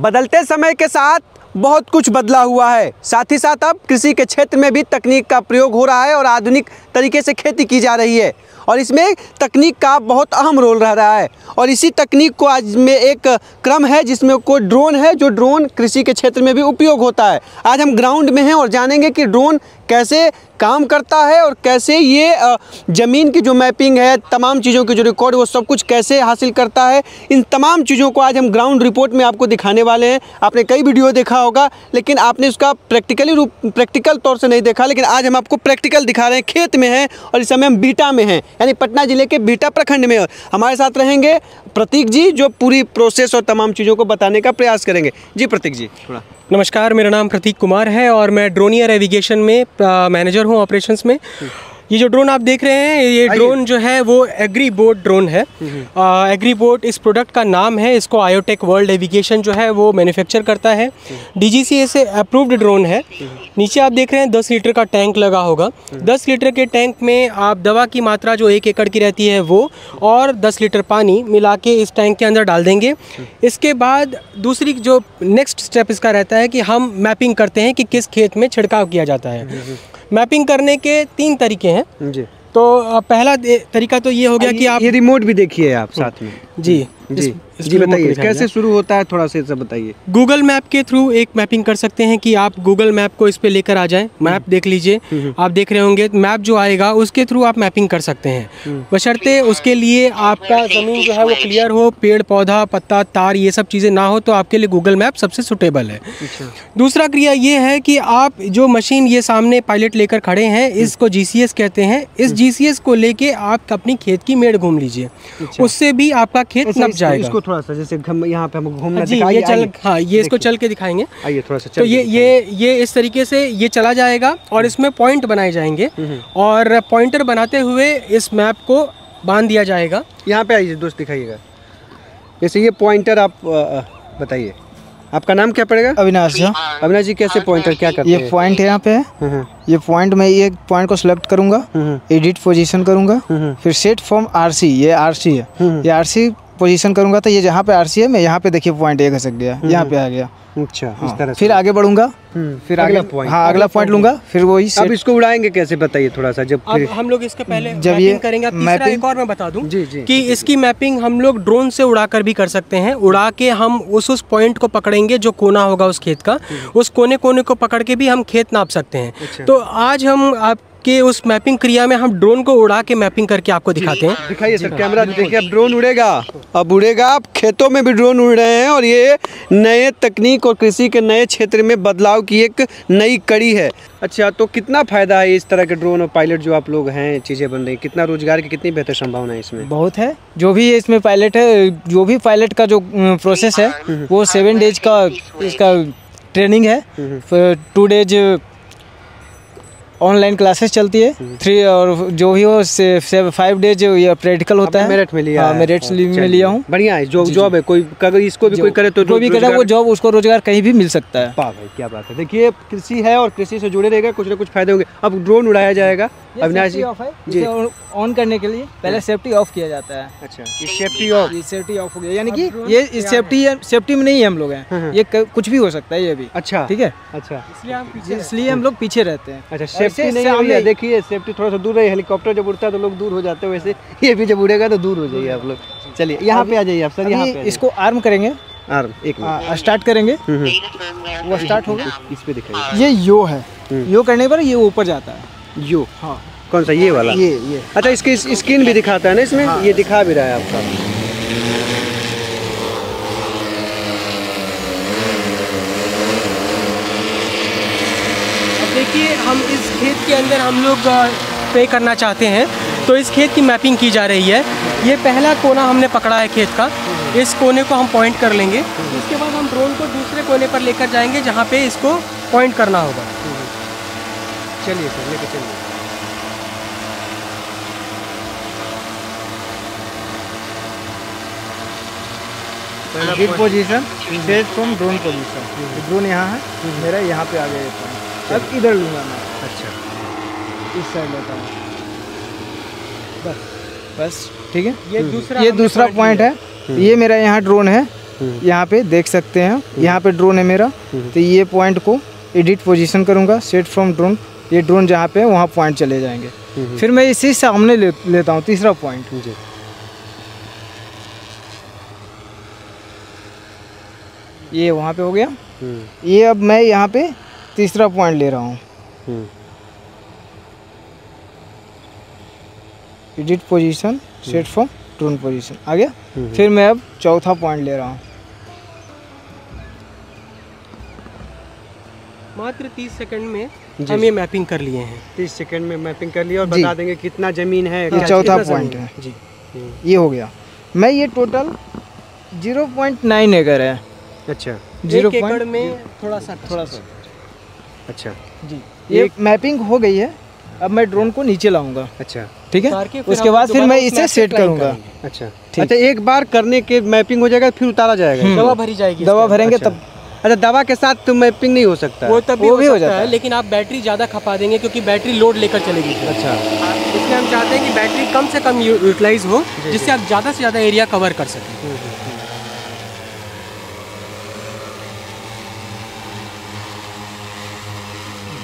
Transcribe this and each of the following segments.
बदलते समय के साथ बहुत कुछ बदला हुआ है। साथ ही साथ अब कृषि के क्षेत्र में भी तकनीक का प्रयोग हो रहा है और आधुनिक तरीके से खेती की जा रही है। और इसमें तकनीक का बहुत अहम रोल रह रहा है। और इसी तकनीक को आज में एक क्रम है जिसमें कोई ड्रोन है, जो ड्रोन कृषि के क्षेत्र में भी उपयोग होता है। आज हम ग्राउंड में हैं और जानेंगे कि ड्रोन कैसे काम करता है और कैसे ये ज़मीन की जो मैपिंग है, तमाम चीज़ों की जो रिकॉर्ड वो सब कुछ कैसे हासिल करता है? इन तमाम चीज़ों को आज हम ग्राउंड रिपोर्ट में आपको दिखाने वाले हैं। आपने कई वीडियो देखा होगा, लेकिन आपने उसका प्रैक्टिकली रूप प्रैक्टिकल तौर से नहीं देखा, लेकिन आज हम आपको प्रैक्टिकल दिखा रहे हैं। खेत में हैं और इस समय हम बीटा में हैं, यानी पटना ज़िले के बीटा प्रखंड में। हमारे साथ रहेंगे प्रतीक जी, जो पूरी प्रोसेस और तमाम चीज़ों को बताने का प्रयास करेंगे। जी प्रतीक जी, थोड़ा। नमस्कार, मेरा नाम प्रतीक कुमार है और मैं ड्रोनियर एविगेशन में मैनेजर हूँ ऑपरेशंस में। ये जो ड्रोन आप देख रहे हैं ये ड्रोन जो है वो एग्री बोट ड्रोन है एग्री बोट इस प्रोडक्ट का नाम है इसको आयोटेक वर्ल्ड एविगेशन जो है वो मैन्युफैक्चर करता है। डीजीसीए से अप्रूव्ड ड्रोन है। नीचे आप देख रहे हैं दस लीटर का टैंक लगा होगा। दस लीटर के टैंक में आप दवा की मात्रा जो एक एकड़ की रहती है वो और दस लीटर पानी मिला के इस टैंक के अंदर डाल देंगे। इसके बाद दूसरी जो नेक्स्ट स्टेप इसका रहता है कि हम मैपिंग करते हैं कि किस खेत में छिड़काव किया जाता है। मैपिंग करने के तीन तरीके हैं। जी। तो पहला तरीका तो ये हो गया कि आप ये रिमोट भी देखिए आप साथ में। जी। जी। इस जी बताइए कैसे शुरू होता है? थोड़ा सा बताइए। गूगल मैप के थ्रू एक मैपिंग कर सकते हैं कि आप गूगल मैप को इस पे लेकर आ जाएँ। मैप देख लीजिए। आप देख रहे होंगे मैप जो आएगा उसके थ्रू आप मैपिंग कर सकते हैं। बशर्ते उसके लिए आपका ज़मीन जो है वो क्लियर हो पेड़ पौधा पत्ता तार ये सब चीज़ें ना हो तो आपके लिए गूगल मैप सबसे सुटेबल है। दूसरा क्रिया ये है कि आप जो मशीन ये सामने पायलट लेकर खड़े हैं इसको जीसीएस कहते हैं। इस जीसीएस को लेके आप अपनी खेत की मेड़ घूम लीजिए। उससे भी आपका खेत ऐसे नप जाएगा। इसको थोड़ा सा जैसे यहाँ पे हम घूमना जी ये चल हाँ ये इसको चल के दिखाएँगे। आइए थोड़ा सा तो ये ये ये इस तरीके से ये चला जाएगा और इसमें पॉइंट बनाए जाएँगे और पॉइंटर बनाते हुए इस मैप को बाँध दिया जाएगा। यहाँ पे आइए दोस्त दिखाइएगा। जैसे ये पॉइंटर आप बताइए। आपका नाम क्या पड़ेगा? अविनाश जी। अविनाश जी कैसे पॉइंटर क्या करते ये हैं? पॉइंट यहाँ पे। है हम्म, हम्म, ये पॉइंट में ये पॉइंट को सिलेक्ट करूँगा। एडिट पोजीशन करूँगा। फिर सेट फॉर्म आरसी ये आरसी है। हम्म। ये आरसी पोजीशन करूँगा तो ये जहाँ पे आरसी है मैं यहाँ पे देखिए पॉइंट ये घसक गया यहाँ पे आ गया। अच्छा इस हाँ, तरह से। फिर आगे बढ़ूँगा। हम्म, फिर अगला आगे point हाँ अगला पॉइंट लूँगा। फिर वही अब इसको उड़ाएँगे कैसे बताइए थोड़ा सा जब अब फिर हम लोग इसके पहले जब ये करेंगे। तीसरा एक और मैं बता दूँ जी, जी। कि इसकी मैपिंग हम लोग ड्रोन से उड़ाकर भी कर सकते हैं। उड़ा के हम उस उस पॉइंट को पकड़ेंगे जो कोना होगा उस खेत का। उस कोने कोने को पकड़ के भी हम खेत नाप सकते हैं। अच्छा। तो आज हम आपके उस मैपिंग क्रिया में हम ड्रोन को उड़ा के मैपिंग करके आपको दिखाते हैं। दिखाइए सर कैमरा देखिए अब ड्रोन उड़ेगा। अब उड़ेगा अब खेतों में भी ड्रोन उड़ रहे हैं और ये नए तकनीक और कृषि के नए क्षेत्र में बदलाव की एक नई कड़ी है। अच्छा तो कितना फ़ायदा है इस तरह के ड्रोन और पायलट जो आप लोग हैं चीज़ें बन रही कितना रोज़गार की कितनी बेहतर संभावना है इसमें? बहुत है। जो भी इसमें पायलट है जो भी पायलट का जो प्रोसेस है वो सेवन डेज़ का इसका ट्रेनिंग है। टू डेज़ ऑनलाइन क्लासेस चलती है। थ्री और जो भी हो से फाइव डेज़ ये प्रैक्टिकल होता है। मेरिट में लिया हाँ है। मेरिट में लिया हूँ बढ़िया है जो जॉब है कोई अगर इसको भी कोई करे तो जो भी करे वो जॉब उसको रोज़गार कहीं भी मिल सकता है। वाह भाई क्या बात है। देखिए कृषि है और कृषि से जुड़े रहेगा कुछ ना कुछ फ़ायदे होंगे। अब ड्रोन उड़ाया जाएगा अविनाश जी। जी। ऑन करने के लिए पहले सेफ्टी ऑफ़ किया जाता है। अच्छा ये सेफ्टी ऑफ़ ये सेफ्टी ऑफ़ हो गया। यानी कि ये इस सेफ्टी सेफ्टी में नहीं है हम लोग हैं। ये कुछ भी हो सकता है ये भी। अच्छा। ठीक है? अच्छा। इसलिए हम पीछे इसलिए हम लोग पीछे रहते हैं। अच्छा सेफ्टी नहीं है देखिए सेफ्टी थोड़ा सा दूर रहे हेलीकॉप्टर जब उड़ता है तो लोग दूर हो जाते हैं वैसे। ये भी जब उड़ेगा तो दूर हो जाइए आप लोग। चलिए यहाँ पे आ जाइए आप सर यहाँ इसको आर्म करेंगे। आर्म एक स्टार्ट करेंगे। हम्म, हम्म, वो स्टार्ट होगा। इस पे दिखाइए। ये यो है। यो करने पर ये ऊपर जाता है। यो? हाँ। कौन सा ये वाला? ये ये। अच्छा इसकी स्क्रीन भी दिखाता है ना इसमें? ये दिखा भी रहा है आपका। देखिए हम इस खेत के अंदर हम लोग पे करना चाहते हैं। तो इस खेत की मैपिंग की जा रही है। ये पहला कोना हमने पकड़ा है खेत का। इस कोने को हम पॉइंट कर लेंगे। उसके बाद हम ड्रोन को दूसरे कोने पर लेकर जाएँगे जहाँ पे इसको पॉइंट करना होगा। चलिए सर लेके चलिए। Grid position set from drone position drone यहाँ है मेरा यहाँ पे आ गया point। अब इधर लूँगा मैं। अच्छा। इस साइड लेता हूँ। बस। बस। ठीक है? ये दूसरा ये दूसरा पॉइंट है। ये मेरा यहाँ ड्रोन है। यहाँ पे देख सकते हैं। यहाँ पे ड्रोन है मेरा। तो ये पॉइंट को एडिट पोजीशन करूँगा। सेट फ्रॉम ड्रोन ये ड्रोन जहाँ पे है वहाँ पॉइंट चले जाएँगे। फिर मैं इसी सामने ले, लेता हूँ। तीसरा पॉइंट जी। ये वहाँ पे हो गया। हम्म, ये अब मैं यहाँ पे तीसरा पॉइंट ले रहा हूँ। हम्म, edit position set from drone position आ गया? फिर मैं अब चौथा पॉइंट ले रहा हूँ। मात्र 30 सेकंड में हम ये मैपिंग कर लिए हैं। तीस सेकंड में मैपिंग कर लिया और बता देंगे कितना ज़मीन है ये चौथा पॉइंट है। जी। हम्म, ये हो गया। मैं ये टोटल ज़ीरो पॉइंट नाइन एकड़ है। अच्छा। ज़ीरो एक एकड़ पॉइंट में थोड़ा सा थोड़ा सा। अच्छा। जी। ये मैपिंग हो गई है। अब मैं ड्रोन को नीचे लाऊँगा। अच्छा। ठीक है? उसके बाद फिर मैं इसे सेट करूँगा। अच्छा अच्छा एक बार करने के मैपिंग हो जाएगा फिर उतारा जाएगा। दवा भरी जाएगी दवा भरेंगे अच्छा। तब। अच्छा दवा के साथ तो मैपिंग नहीं हो सकता। वो तब भी वो हो भी हो सकता जाता है है। लेकिन आप बैटरी ज़्यादा खपा देंगे क्योंकि बैटरी लोड लेकर चलेगी। अच्छा। इसलिए हम चाहते हैं कि बैटरी कम से कम यूटिलाइज हो जिससे आप ज़्यादा से ज़्यादा एरिया कवर कर सकें।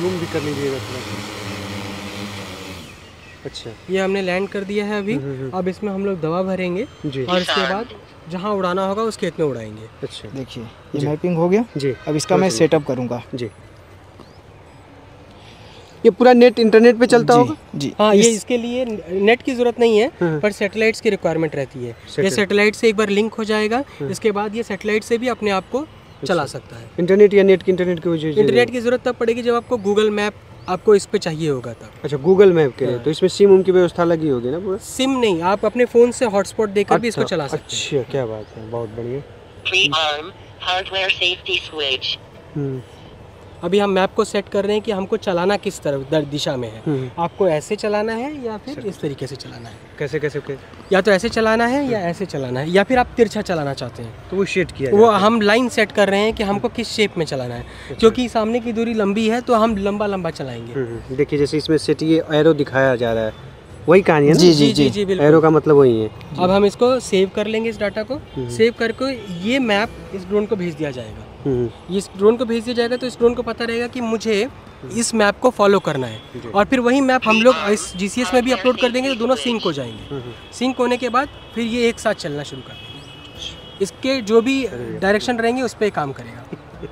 जूम भी कर लीजिएगा थोड़ा अच्छा। ये हमने लैंड कर दिया है अभी। अब इसमें हम लोग दवा भरेंगे जी। और इसके बाद जहाँ उड़ाना होगा उस खेत में उड़ाएँगे। अच्छा। देखिए ये मैपिंग हो गया। जी। अब इसका मैं सेटअप करूँगा। जी। ये पूरा नेट इंटरनेट पे चलता होगा? जी। हाँ ये इस- इसके लिए नेट की ज़रूरत नहीं है हाँ। पर सैटेलाइट्स की रिक्वायरमेंट रहती है। ये सैटेलाइट से एक बार लिंक हो जाएगा। इसके बाद ये सैटेलाइट से भी अपने आप को चला सकता है। इंटरनेट या नेट की इंटरनेट की इंटरनेट की ज़रूरत तब पड़ेगी जब आपको गूगल मैप आपको इस पे चाहिए होगा तब। अच्छा गूगल मैप के लिए। तो इसमें सिम उम की व्यवस्था लगी होगी ना पूरा? सिम नहीं आप अपने फ़ोन से हॉटस्पॉट देकर भी इसको अच्छा, चला सकते हैं। अच्छा क्या बात है बहुत बढ़िया। अभी हम मैप को सेट कर रहे हैं कि हमको चलाना किस तरफ़ दिशा में है। हम्म। आपको ऐसे चलाना है या फिर इस तरीके से चलाना है? कैसे कैसे या तो ऐसे चलाना है या ऐसे चलाना है या फिर आप तिरछा चलाना चाहते हैं। तो वो शेट किया वो हम लाइन सेट कर रहे हैं कि हमको किस शेप में चलाना है। क्योंकि सामने की दूरी लंबी है तो हम लंबा लंबा चलाएँगे। हम्म, हम्म, देखिए जैसे इसमें सेट ये एरो दिखाया जा रहा है वही कहानी है जी, जी जी जी एरो का मतलब वही है। अब हम इसको सेव कर लेंगे इस डाटा को। सेव करके ये मैप इस ड्रोन को भेज दिया जाएगा। इस ड्रोन को भेज दिया जाएगा तो इस ड्रोन को पता रहेगा कि मुझे इस मैप को फॉलो करना है। और फिर वही मैप हम लोग इस जी में भी अपलोड कर देंगे तो दोनों सिंक हो जाएँगे। सिंक होने के बाद फिर ये एक साथ चलना शुरू कर देंगे। इसके जो भी डायरेक्शन रहेंगे उस पर काम करेगा।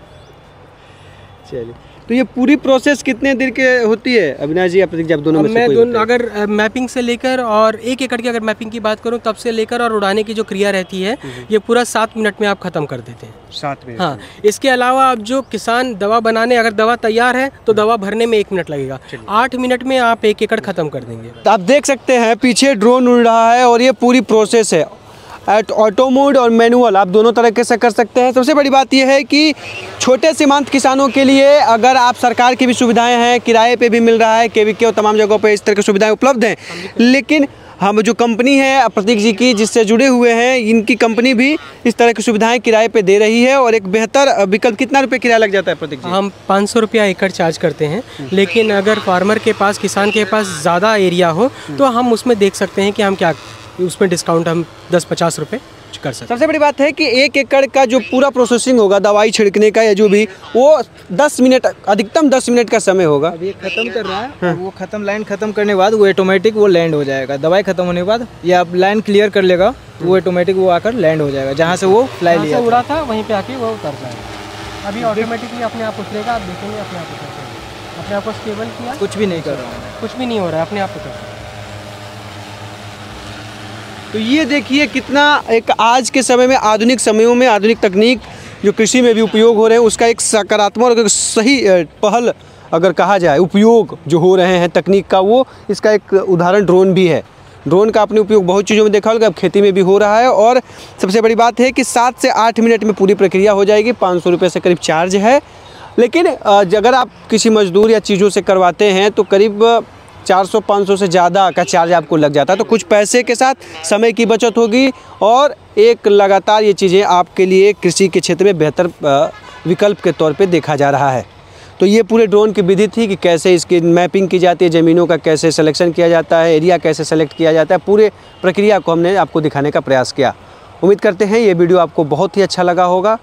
चलिए। तो ये पूरी प्रोसेस कितने देर के होती है अविनाश जी आप जब दोनों में मैं दोनों अगर मैपिंग से लेकर और एक एकड़ की अगर मैपिंग की बात करूँ तब से लेकर और उड़ाने की जो क्रिया रहती है ये पूरा सात मिनट में आप ख़त्म कर देते हैं। सात मिनट हाँ इसके अलावा अब जो किसान दवा बनाने अगर दवा तैयार है तो दवा भरने में एक मिनट लगेगा। आठ मिनट में आप एक एकड़ ख़त्म कर देंगे। तो आप देख सकते हैं पीछे ड्रोन उड़ रहा है और ये पूरी प्रोसेस है। एट ऑटो मोड और मैनुअल आप दोनों तरीके से कर सकते हैं? सबसे बड़ी बात यह है कि छोटे सीमांत किसानों के लिए अगर आप सरकार की भी सुविधाएँ हैं, किराए पे भी मिल रहा है के और तमाम जगहों पे इस तरह की सुविधाएँ उपलब्ध हैं। लेकिन हम जो कंपनी है, प्रतीक जी की, जिससे जुड़े हुए हैं, इनकी कंपनी भी इस तरह की सुविधाएँ किराए पे दे रही है और एक बेहतर विकल्प, कितना रुपये किराया लग जाता है, प्रतीक जी? हम पाँच सौ रुपया एकड़ चार्ज करते हैं। लेकिन अगर फार्मर के पास, किसान के पास ज़्यादा एरिया हो तो हम उसमें देख सकते हैं कि हम क्या उसमें डिस्काउंट हम दस पचास रुपये कर सकते सबसे बड़ी बात है कि एक एकड़ का जो पूरा प्रोसेसिंग होगा दवाई छिड़कने का या जो भी वो 10 मिनट अधिकतम 10 मिनट का समय होगा। ये खत्म कर रहा है हाँ। वो खत्म लाइन खत्म करने के बाद वो ऑटोमेटिक वो लैंड हो जाएगा। दवाई खत्म होने के बाद या आप लाइन क्लियर कर लेगा तो वो ऑटोमेटिक वो आकर लैंड हो जाएगा जहाँ से वो फ्लाई लिया था। उड़ा था वहीं पे आके वो उतर जाएगा अभी ऑटोमेटिकली अपने आप उतरेगा आप देखेंगे अपने आप उतरता है। अपने आप को स्टेबल किया। कुछ भी नहीं कर रहा हूँ। कुछ भी नहीं हो रहा है अपने आप उतर रहा है। तो ये देखिए कितना एक आज के समय में, आधुनिक समयों में, आधुनिक तकनीक जो कृषि में भी उपयोग हो रहे हैं, उसका एक सकारात्मक और सही पहल अगर कहा जाए, उपयोग जो हो रहे हैं तकनीक का, वो इसका एक उदाहरण ड्रोन भी है। ड्रोन का आपने उपयोग बहुत चीज़ों में देखा होगा, अब खेती में भी हो रहा है और सबसे बड़ी बात है कि सात से आठ मिनट में पूरी प्रक्रिया हो जाएगी, पाँच सौ रुपये से करीब चार्ज है। लेकिन अगर आप किसी मजदूर या चीज़ों से करवाते हैं तो करीब 400-500 से ज़्यादा का चार्ज आपको लग जाता है। तो कुछ पैसे के साथ समय की बचत होगी और एक लगातार ये चीज़ें आपके लिए कृषि के क्षेत्र में बेहतर विकल्प के तौर पे देखा जा रहा है। तो ये पूरे ड्रोन की विधि थी कि कैसे इसकी मैपिंग की जाती है, ज़मीनों का कैसे सिलेक्शन किया जाता है एरिया कैसे सेलेक्ट किया जाता है, पूरे प्रक्रिया को हमने आपको दिखाने का प्रयास किया। उम्मीद करते हैं ये वीडियो आपको बहुत ही अच्छा लगा होगा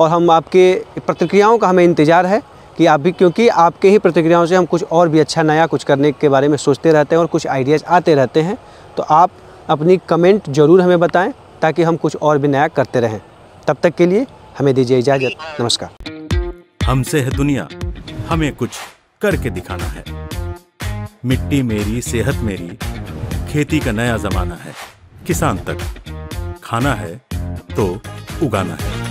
और हम आपके प्रतिक्रियाओं का हमें इंतज़ार है। कि आप भी, क्योंकि आपके ही प्रतिक्रियाओं से हम कुछ और भी अच्छा नया कुछ करने के बारे में सोचते रहते हैं और कुछ आइडियाज़ आते रहते हैं। तो आप अपनी कमेंट ज़रूर हमें बताएँ, ताकि हम कुछ और भी नया करते रहें। तब तक के लिए हमें दीजिए इजाज़त। नमस्कार। हमसे है दुनिया, हमें कुछ करके दिखाना है। मिट्टी मेरी, सेहत मेरी, खेती का नया जमाना है। किसान तक खाना है तो उगाना है।